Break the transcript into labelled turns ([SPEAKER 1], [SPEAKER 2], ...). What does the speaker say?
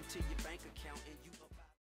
[SPEAKER 1] into your bank account and you.